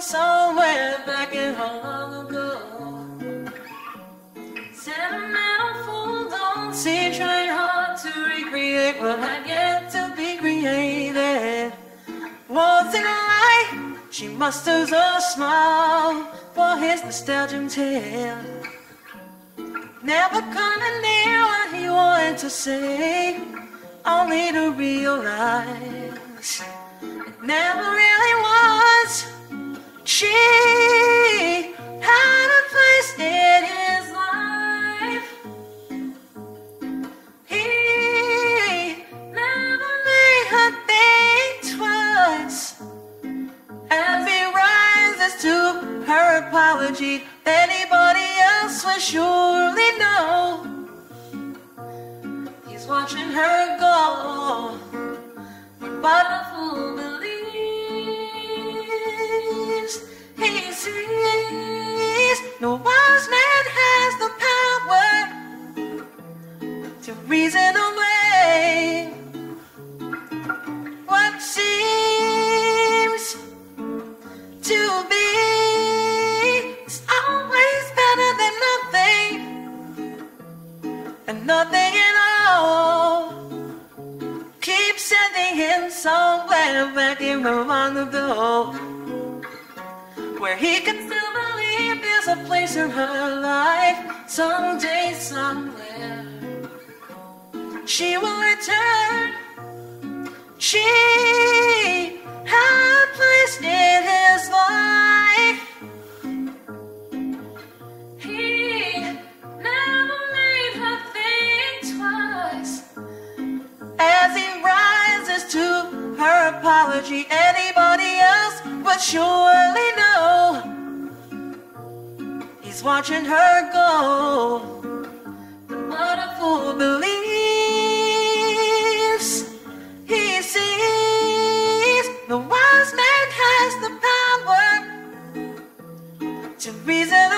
somewhere back in long ago. Sentimental fool don't seem trying hard to recreate what had yet to be created. Once in a she musters a smile for his nostalgic tale. Never coming near what he wanted to say, only to realize it never was. She had a place in his life. He never made her think twice. As he rises to her apology, anybody else will surely know. He's watching her go, but No wise man has the power to reason away what seems to be is always better than nothing and nothing at all. Keep sending him somewhere back in the long ago where he can still there's a place in her life someday, somewhere. She will return. She had a place in his life. He never made her think twice. As he rises to her apology, anybody else would surely know. He's watching her go. What a fool believes he sees. The wise man has the power to reason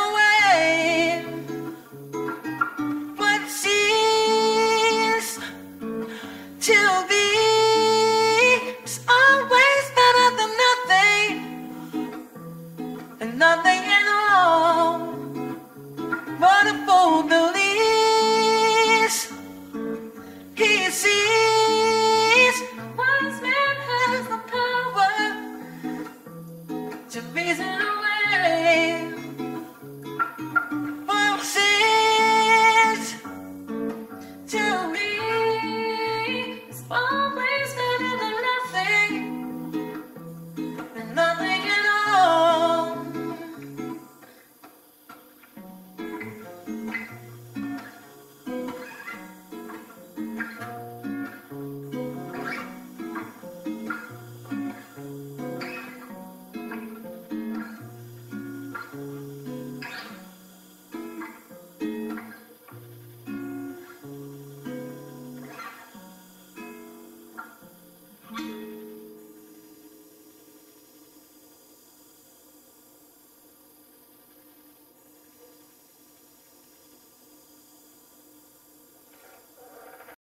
seems